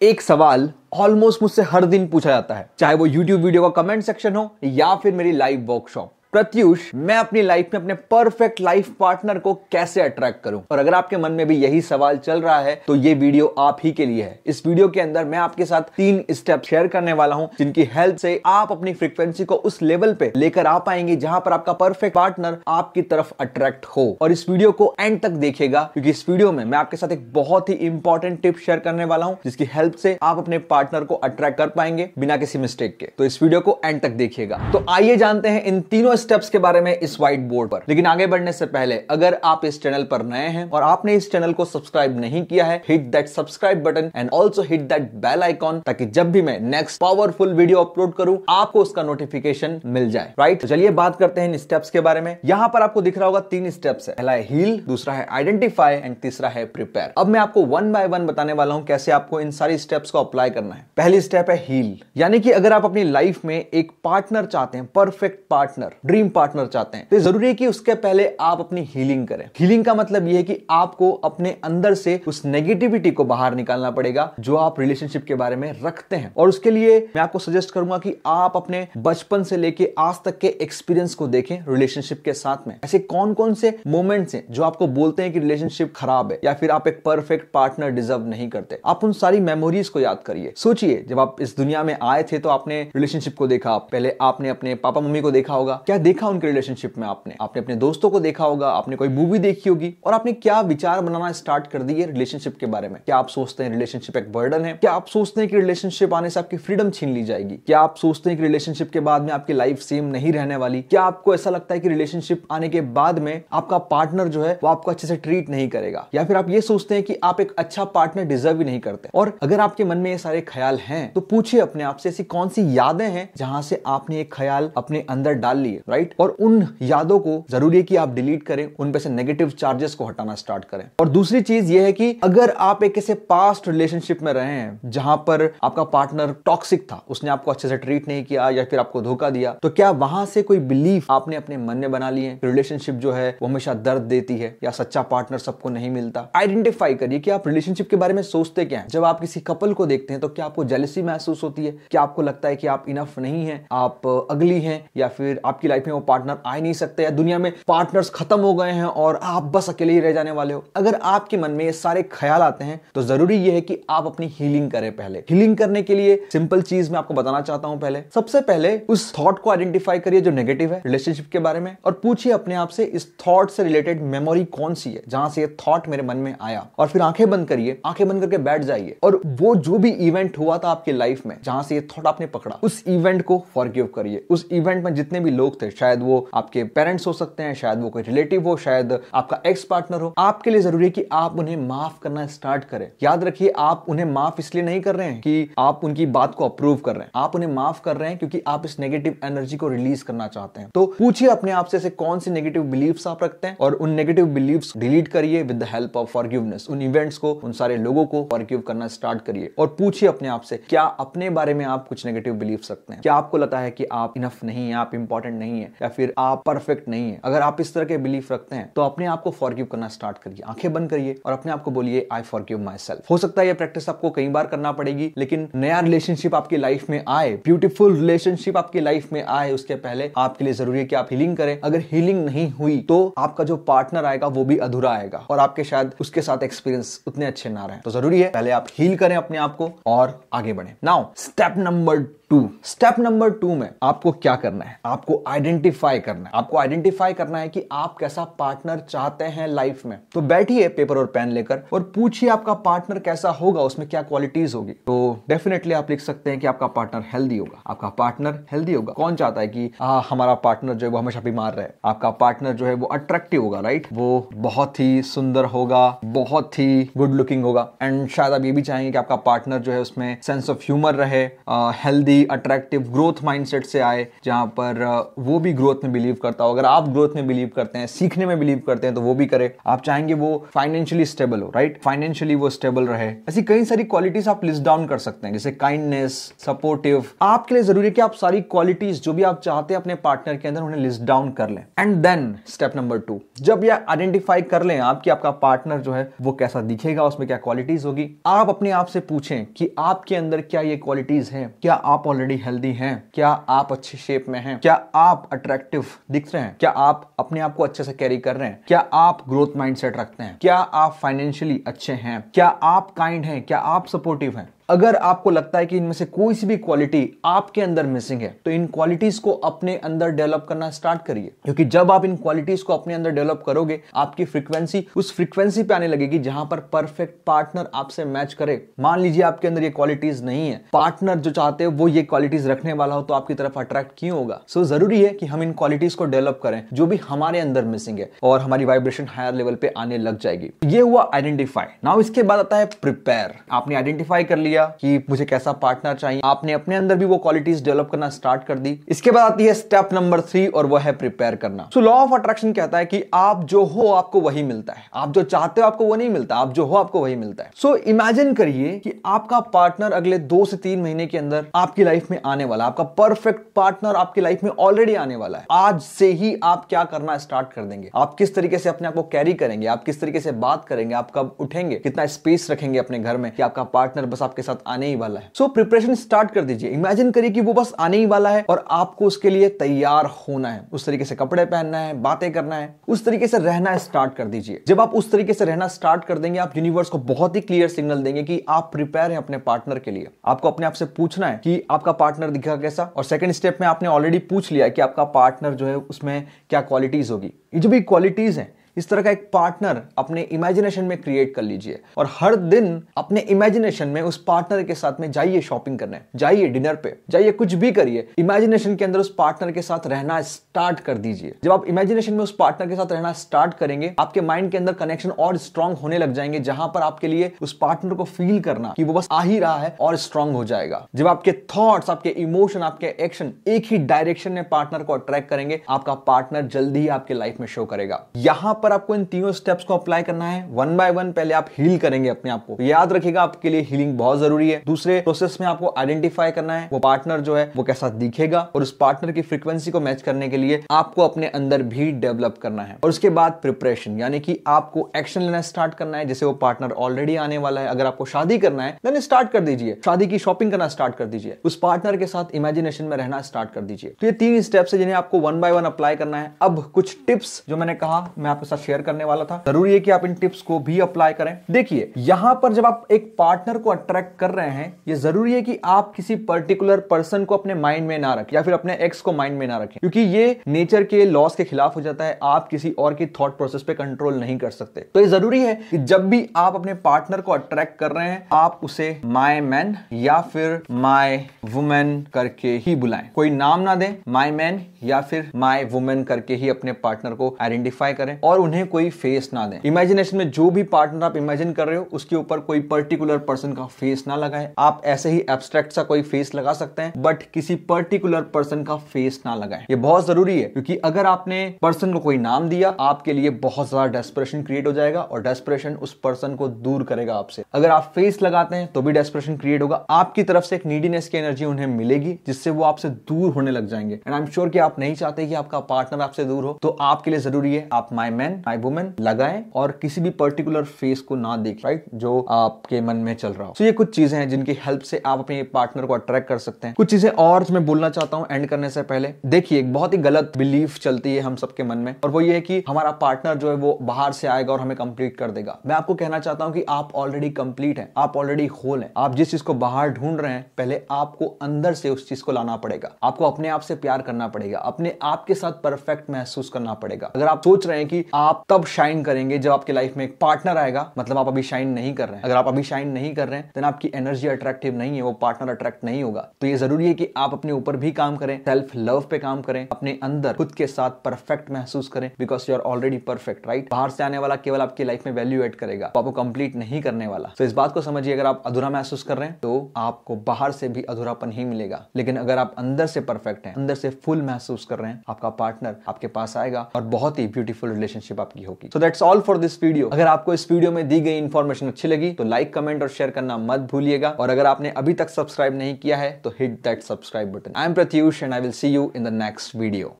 एक सवाल ऑलमोस्ट मुझसे हर दिन पूछा जाता है। चाहे वो यूट्यूब वीडियो का कमेंट सेक्शन हो या फिर मेरी लाइव वर्कशॉप प्रत्युष, मैं अपनी लाइफ में अपने परफेक्ट लाइफ पार्टनर को कैसे अट्रैक्ट करूँ? और अगर आपके मन में भी यही सवाल चल रहा है तो ये वीडियो आप ही के लिए है। इस वीडियो के अंदर मैं आपके साथ तीन स्टेप शेयर करने वाला हूँ, जिनकी हेल्प से आप अपनी फ्रीक्वेंसी को उस लेवल पे लेकर आ पाएँगे, जहाँ पर आपका परफेक्ट पार्टनर आपकी तरफ़ अट्रैक्ट हो। और इस वीडियो को एंड तक देखेगा, क्योंकि इस वीडियो में मैं आपके साथ एक बहुत ही इंपॉर्टेंट टिप शेयर करने वाला हूँ, जिसकी हेल्प से आप अपने पार्टनर को अट्रैक्ट कर पाएँगे बिना किसी मिस्टेक के। तो इस वीडियो को एंड तक देखिएगा। तो आइए जानते हैं इन तीनों स्टेप्स के बारे में इस व्हाइट बोर्ड पर। लेकिन आगे बढ़ने से पहले, अगर आप इस चैनल पर नए हैं और आपने इस चैनल को सब्सक्राइब नहीं किया है hit that subscribe button and also hit that bell icon ताकि जब भी मैं नेक्स्ट पावरफुल वीडियो अपलोड करूँ, आपको उसका नोटिफिकेशन मिल जाए। राइट तो चलिए बात करते हैं इन स्टेप्स के बारे में। यहाँ पर आपको दिख रहा होगा तीन स्टेप्स है। पहला है हील दूसरा है आइडेंटिफाई एंड तीसरा है प्रिपेयर अब मैं आपको वन बाय वन बताने वाला हूँ कैसे आपको इन सारी स्टेप्स को अप्लाई करना है। पहली स्टेप है हील यानी कि अगर आप अपनी लाइफ में एक पार्टनर चाहते हैं परफेक्ट पार्टनर ड्रीम पार्टनर चाहते हैं। तो ज़रूरी है कि उसके पहले आप अपनी हीलिंग करें। हीलिंग का मतलब यह है कि आपको अपने अंदर से उस नेगेटिविटी को बाहर निकालना पड़ेगा, जो आप रिलेशनशिप के बारे में रखते हैं। और उसके लिए मैं आपको सजेस्ट करूँगा कि आप अपने बचपन से लेके आज तक के एक्सपीरियंस को देखें रिलेशनशिप के साथ में। ऐसे कौन कौन से मोमेंट्स हैं जो आपको बोलते हैं कि रिलेशनशिप खराब है, या फिर आप एक परफेक्ट पार्टनर डिजर्व नहीं करते। आप उन सारी मेमोरीज को याद करिए। सोचिए, जब आप इस दुनिया में आए थे तो आपने रिलेशनशिप को देखा, पहले आपने अपने पापा मम्मी को देखा होगा। क्या देखा उनके रिलेशनशिप में आपने? आपने अपने दोस्तों को देखा होगा, आपने कोई मूवी देखी होगी, और आपने क्या विचार बनाना स्टार्ट कर दिए रिलेशनशिप के बारे में? क्या आप सोचते हैं रिलेशनशिप एक बर्डन है? क्या आप सोचते हैं कि रिलेशनशिप आने से आपकी फ्रीडम छीन ली जाएगी? क्या आप सोचते हैं कि रिलेशनशिप के बाद में आपकी लाइफ सेम नहीं रहने वाली? क्या आपको ऐसा लगता है कि रिलेशनशिप आने के बाद में आपका पार्टनर जो है, वो आपको अच्छे से ट्रीट नहीं करेगा? या फिर आप ये सोचते हैं कि आप एक अच्छा पार्टनर डिजर्व ही नहीं करते? और अगर आपके मन में ये सारे ख्याल हैं तो पूछिए अपने आप से, ऐसी कौन सी यादें हैं जहाँ से आपने एक ख्याल अपने अंदर डाल लिए? राइट और उन यादों को ज़रूरी है कि आप डिलीट करें, उन पे से नेगेटिव चार्जेस को हटाना स्टार्ट करें। और दूसरी चीज़ ये है कि अगर आप एक ऐसे पास्ट रिलेशनशिप में रहे हैं, जहाँ पर आपका पार्टनर टॉक्सिक था, उसने आपको अच्छे से ट्रीट नहीं किया या फिर आपको धोखा दिया तो क्या वहाँ से कोई बिलीफ आपने अपने मन में बना लिए रिलेशनशिप जो है, वो हमेशा दर्द देती है या सच्चा पार्टनर सबको नहीं मिलता? आइडेंटिफाई करिए कि आप रिलेशनशिप के बारे में सोचते क्या है। जब आप किसी कपल को देखते हैं तो क्या आपको जेलसी महसूस होती है? क्या आपको लगता है कि आप इनफ नहीं है, आप अगली हैं या फिर आपकी लाइफ में वो पार्टनर आ ही नहीं सकते या दुनिया में पार्टनर्स खत्म हो गए हैं और आप बस अकेले ही रह जाने वाले हो। अगर आपके मन में ये सारे ख्याल आते हैं तो ज़रूरी ये है कि आप अपनी हीलिंग करें पहले। हीलिंग करने के लिए सिंपल चीज़ मैं आपको बताना चाहता हूँ पहले। सबसे पहले उस थॉट को आइडेंटिफाई करिए जो नेगेटिव है रिलेशनशिप के बारे में और पूछिए अपने आप से, इस थॉट से रिलेटेड मेमोरी कौन सी है, जहाँ से ये थॉट मेरे मन में आया। और फिर आँखें बंद करिए, आँखें बंद करके बैठ जाइए। और वो जो भी इवेंट हुआ था आपकी लाइफ में, जहाँ से ये थॉट आपने पकड़ा, उस इवेंट को फॉरगिव करिए। उस इवेंट में जितने भी लोग थे शायद वो आपके पेरेंट्स हो सकते हैं, शायद वो कोई रिलेटिव हो, शायद आपका एक्स पार्टनर हो। आपके लिए ज़रूरी है कि आप उन्हें माफ़ करना स्टार्ट करें। याद रखिए, आप उन्हें माफ़ इसलिए नहीं कर रहे हैं कि आप उनकी बात को अप्रूव कर रहे हैं। आप उन्हें माफ़ कर रहे हैं क्योंकि आप इस नेगेटिव एनर्जी को रिलीज़ करना चाहते हैं। तो पूछिए अपने आप से ऐसे कौन सी नेगेटिव बिलीव्स आप रखते हैं और उन नेगेटिव बिलीव्स डिलीट करिए with the help of forgiveness उन इवेंट्स को, उन सारे लोगों को फॉरगिव करना स्टार्ट करिए। और पूछिए अपने आप से, क्या अपने बारे में आप कुछ नेगेटिव बिलीव सकते हैं? क्या आपको लगता है कि आप इनफ नहीं है, आप इंपॉर्टेंट नहीं है, या फिर आप परफेक्ट नहीं है। अगर आप इस तरह के बिलीफ रखते हैं तो अपने आप को फॉरगिव करना स्टार्ट करिए। आँखें बंद करिए और अपने आप को बोलिए आई फॉरगिव माई सेल्फ हो सकता है ये प्रैक्टिस आपको कई बार करना पड़ेगी, लेकिन नया रिलेशनशिप आपकी लाइफ में आए ब्यूटीफुल रिलेशनशिप आपकी लाइफ में आए, उसके पहले आपके लिए ज़रूरी है कि आप हीलिंग करें। अगर हीलिंग नहीं हुई तो आपका जो पार्टनर आएगा, वो भी अधूरा आएगा और आपके शायद उसके साथ एक्सपीरियंस उतने अच्छे ना रहे। तो ज़रूरी है, पहले आप हील करें अपने आप को और आगे बढ़े। Now step number two. Step number two में आपको क्या करना है? आपको आइडेंटिफाई करना है। आपको आइडेंटिफाई करना है कि आप कैसा पार्टनर चाहते हैं लाइफ में। तो बैठिए पेपर और पेन लेकर और पूछिए आपका पार्टनर कैसा होगा उसमें क्या क्वालिटीज होगी। तो डेफिनेटली आप लिख सकते हैं कि आपका पार्टनर हेल्दी होगा। आपका पार्टनर हेल्दी होगा। कौन चाहता है कि आ, हमारा पार्टनर जो है वो हमेशा बीमार रहे। आपका पार्टनर जो है वो अट्रैक्टिव होगा राइट वो बहुत ही सुंदर होगा बहुत ही गुड लुकिंग होगा। एंड शायद आप ये भी चाहेंगे कि आपका पार्टनर जो है उसमें सेंस ऑफ़ ह्यूमर रहे healthy highly attractive growth mindset से आए, जहाँ पर वो भी ग्रोथ में बिलीव करता हो। अगर आप ग्रोथ में बिलीव करते हैं, सीखने में बिलीव करते हैं तो वो भी करे। आप चाहेंगे वो फाइनेंशियली स्टेबल हो राइट फाइनेंशियली वो स्टेबल रहे। ऐसी कई सारी क्वालिटीज आप लिस्ट डाउन कर सकते हैं, जैसे काइंडनेस सपोर्टिव आपके लिए ज़रूरी है कि आप सारी क्वालिटीज जो भी आप चाहते हैं अपने पार्टनर के अंदर, उन्हें लिस्ट डाउन कर लें। And then step number two जब यह आइडेंटिफाई कर लें आप कि आपका पार्टनर जो है, वो कैसा दिखेगा, उसमें क्या क्वालिटीज होगी, आप अपने आप से पूछें कि आपके अंदर क्या ये क्वालिटीज हैं? क्या आप ऑलरेडी हेल्दी हैं? क्या आप अच्छे शेप में हैं? क्या आप अट्रैक्टिव दिख रहे हैं? क्या आप अपने आप को अच्छे से कैरी कर रहे हैं? क्या आप ग्रोथ माइंडसेट रखते हैं? क्या आप फाइनेंशियली अच्छे हैं? क्या आप काइंड हैं? क्या आप सपोर्टिव हैं? अगर आपको लगता है कि इनमें से कोई सी भी क्वालिटी आपके अंदर मिसिंग है तो इन क्वालिटीज को अपने अंदर डेवलप करना स्टार्ट करिए। क्योंकि जब आप इन क्वालिटीज को अपने अंदर डेवलप करोगे आपकी फ्रीक्वेंसी उस फ्रीक्वेंसी पे आने लगेगी जहाँ पर परफेक्ट पार्टनर आपसे मैच करे। मान लीजिए आपके अंदर ये क्वालिटीज नहीं है। पार्टनर जो चाहते हो वो ये क्वालिटीज रखने वाला हो तो आपकी तरफ़ अट्रैक्ट क्यों होगा? सो so, ज़रूरी है कि हम इन क्वालिटीज को डेवलप करें जो भी हमारे अंदर मिसिंग है और हमारी वाइब्रेशन हायर लेवल पे आने लग जाएगी। ये हुआ आइडेंटिफाई नाउ इसके बाद आता है प्रिपेयर आपने आइडेंटिफाई कर लिया कि मुझे कैसा पार्टनर चाहिए। आपने अपने अंदर भी वो क्वालिटीज डेवलप करना स्टार्ट कर दी। इसके बाद आती है स्टेप नंबर थ्री और वो है प्रिपेयर करना। सो लॉ ऑफ़ अट्रैक्शन कहता है कि आप जो हो, आपको वही मिलता है। आप जो चाहते हो, आपको वो नहीं मिलता। आप जो हो, आपको वही मिलता है। सो इमेजिन करिए कि आपका पार्टनर अगले दो से तीन महीने के अंदर आपकी लाइफ में आने वाला आपका परफेक्ट पार्टनर आपकी लाइफ में ऑलरेडी आने वाला है। आज से ही आप क्या करना स्टार्ट कर देंगे। आप किस तरीके से अपने आप को कैरी करेंगे? आप किस तरीके से बात करेंगे? आप कब उठेंगे? कितना स्पेस रखेंगे अपने घर में कि आपका पार्टनर बस आपके साथ आने ही वाला है। सो प्रिपरेशन स्टार्ट कर दीजिए। इमेजिन करिए कि वो बस आने ही वाला है और आपको उसके लिए तैयार होना है। उस तरीके से कपड़े पहनना है, बातें करना है, उस तरीके से रहना स्टार्ट कर दीजिए। जब आप उस तरीके से रहना स्टार्ट कर देंगे, आप यूनिवर्स को बहुत ही क्लियर सिग्नल देंगे कि आप प्रिपेयर हैं अपने पार्टनर के लिए। आपको अपने आप से पूछना है कि आपका पार्टनर दिखा कैसा? और सेकंड स्टेप में आपने ऑलरेडी पूछ लिया कि आपका पार्टनर जो है उसमें क्या क्वालिटीज होगी। ये जो भी क्वालिटीज हैं इस तरह का एक पार्टनर अपने इमेजिनेशन में क्रिएट कर लीजिए। और हर दिन अपने इमेजिनेशन में उस पार्टनर के साथ में जाइए शॉपिंग करने। जाइए डिनर पे। जाइए कुछ भी करिए। इमेजिनेशन के अंदर उस पार्टनर के साथ रहना स्टार्ट कर दीजिए। जब आप इमेजिनेशन में उस पार्टनर के साथ रहना स्टार्ट करेंगे, आपके माइंड के अंदर कनेक्शन और स्ट्रांग होने लग जाएँगे, जहाँ पर आपके लिए उस पार्टनर को फील करना कि वो बस आ ही रहा है और स्ट्रांग हो जाएगा। जब आपके थॉट्स आपके इमोशन आपके एक्शन एक ही डायरेक्शन में पार्टनर को अट्रैक्ट करेंगे, आपका पार्टनर जल्दी ही आपके लाइफ में शो करेगा। यहाँ पर आपको इन तीनों स्टेप्स को अप्लाई करना है। वन बाय वन पहले आप हील करेंगे अपने आप को। याद रखिएगा, आपके लिए हीलिंग बहुत ज़रूरी है। दूसरे प्रोसेस में आपको आइडेंटिफाई करना है। वो पार्टनर जो है, वो कैसा दिखेगा और उस पार्टनर की फ्रीक्वेंसी को मैच करने के लिए आपको अपने अंदर भी डेवलप करना है। और उसके बाद प्रिपरेशन यानी कि आपको एक्शन लेना स्टार्ट करना है, जैसे वो पार्टनर ऑलरेडी आने वाला है। अगर आपको शादी करना है देन स्टार्ट कर दीजिए। शादी की शॉपिंग करना स्टार्ट कर दीजिए। उस पार्टनर के साथ इमेजिनेशन में रहना स्टार्ट कर दीजिए। तो ये तीन स्टेप्स है जिन्हें आपको वन बाय वन अप्लाई करना है। अब कुछ टिप्स जो मैंने कहा, मैं आपके साथ शेयर करने वाला था। ज़रूरी है कि आप इन टिप्स को भी अप्लाई करें। देखिए, यहाँ पर जब आप एक पार्टनर को अट्रैक्ट कर रहे हैं, ये ज़रूरी है कि आप किसी पर्टिकुलर पर्सन को अपने माइंड में ना रखें या फिर अपने एक्स को माइंड में ना रखें। क्योंकि ये नेचर के लॉस के खिलाफ हो जाता है। आप किसी और की थॉट प्रोसेस पे कंट्रोल नहीं कर सकते। तो ये ज़रूरी है कि जब भी आप अपने पार्टनर को अट्रैक्ट कर रहे हैं, आप उसे माई मैन या फिर माई वुमेन करके ही बुलाएँ। कोई नाम ना दें माई मैन या फिर माई वुमेन करके ही अपने पार्टनर को आइडेंटिफाई करें और उन्हें कोई फेस ना दें। इमेजिनेशन में जो भी पार्टनर आप इमेजिन कर रहे हो, उसके ऊपर कोई पर्टिकुलर पर्सन का फेस ना लगाएँ। आप ऐसे ही एब्स्ट्रैक्ट सा कोई फेस लगा सकते हैं बट किसी पर्टिकुलर पर्सन का फेस ना लगाएँ। ये बहुत ज़रूरी है, क्योंकि अगर आपने पर्सन को कोई नाम दिया, आपके लिए बहुत ज़्यादा डेस्परेशन क्रिएट हो जाएगा और डेस्परेशन उस पर्सन को दूर करेगा आपसे। अगर आप फेस लगाते हैं तो भी डेस्परेशन क्रिएट होगा। आपकी तरफ़ से एक नीडीनेस की एनर्जी उन्हें मिलेगी, जिससे वो आपसे दूर होने लग जाएँगे। एंड आई एम श्योर कि आप नहीं चाहते कि आपका पार्टनर आपसे दूर हो तो आपके लिए ज़रूरी है आप माई मैन माई वुमेन लगाए और किसी भी पर्टिकुलर फेस को ना देख राइट जो आपके मन में चल रहा हो। तो ये कुछ चीज़ें हैं जिनकी हेल्प से आप अपने पार्टनर को अट्रैक्ट कर सकते हैं। कुछ चीज़ें और मैं बोलना चाहता हूँ एंड करने से पहले। देखिए, एक बहुत ही गलत बिलीफ चलती है हम सबके मन में, और वो ये है कि हमारा पार्टनर जो है वो बाहर से आएगा और हमें कंप्लीट कर देगा। मैं आपको कहना चाहता हूँ कि आप ऑलरेडी कंप्लीट हैं, आप ऑलरेडी होल हैं। आप जिस चीज़ को बाहर ढूंढ रहे हैं, पहले आपको अंदर से उस चीज़ को लाना पड़ेगा। आपको अपने आप से प्यार करना पड़ेगा। अपने आप के साथ परफेक्ट महसूस करना पड़ेगा। अगर आप सोच रहे हैं कि आप तब शाइन करेंगे जब आपके लाइफ में एक पार्टनर आएगा मतलब आप अभी शाइन नहीं कर रहे हैं। अगर आप अभी शाइन नहीं कर रहे हैं देन आपकी एनर्जी अट्रैक्टिव नहीं है, वो पार्टनर अट्रैक्ट नहीं होगा। तो ये ज़रूरी है कि आप अपने ऊपर भी काम करें सेल्फ लव पे काम करें, अपने अंदर खुद के साथ परफेक्ट महसूस करें because you are already perfect right बाहर से आने वाला केवल आपकी लाइफ में वैल्यू एड करेगा। तो आपको कंप्लीट नहीं करने वाला। तो इस बात को समझिए, अगर आप अधूरा महसूस कर रहे हैं तो आपको बाहर से भी अधूरापन ही मिलेगा। लेकिन अगर आप अंदर से परफेक्ट हैं, अंदर से फुल महसूस कर रहे हैं, आपका पार्टनर आपके पास आएगा और बहुत ही ब्यूटीफुल रिलेशनशिप आपकी होगी। So that's all for this video अगर आपको इस वीडियो में दी गई इन्फॉर्मेशन अच्छी लगी तो लाइक कमेंट और शेयर करना मत भूलिएगा। और अगर आपने अभी तक सब्सक्राइब नहीं किया है तो hit that subscribe button I am Pratyush and I will see you in the next video